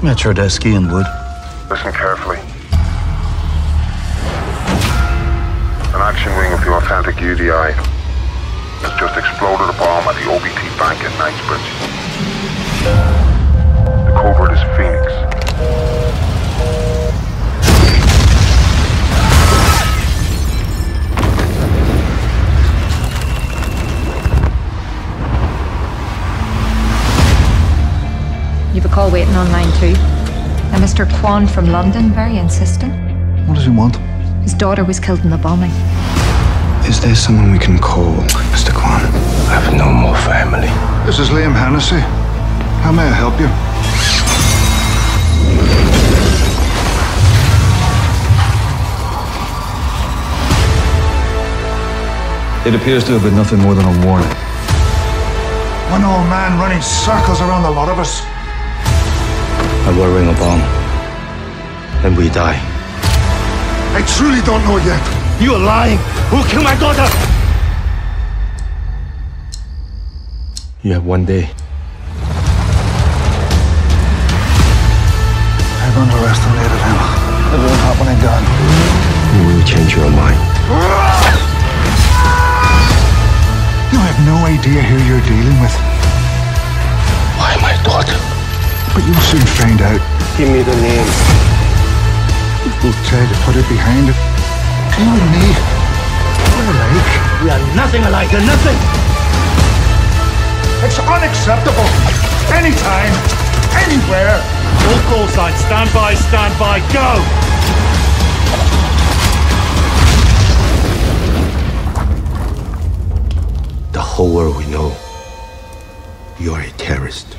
Metrodesky and Wood. Listen carefully. An action wing of the authentic IRA has just exploded a bomb at the OBT Bank in Knightsbridge. You've a call waiting on line two. A Mr. Quan from London, very insistent. What does he want? His daughter was killed in the bombing. Is there someone we can call, Mr. Quan? I have no more family. This is Liam Hennessy. How may I help you? It appears to have been nothing more than a warning. One old man running circles around the lot of us. I will ring a bomb. And we die. I truly don't know yet. You are lying! Who killed my daughter? You have one day. I've underestimated him. It won't happen again. You will change your mind. You have no idea who you're dealing with, Why my daughter? But you'll soon find out. Give me the name. We'll try to put it behind it. You and me, we're alike. We are nothing alike, and nothing! It's unacceptable. Anytime, anywhere. All call signs, stand by, stand by, go! The whole world will know you are a terrorist.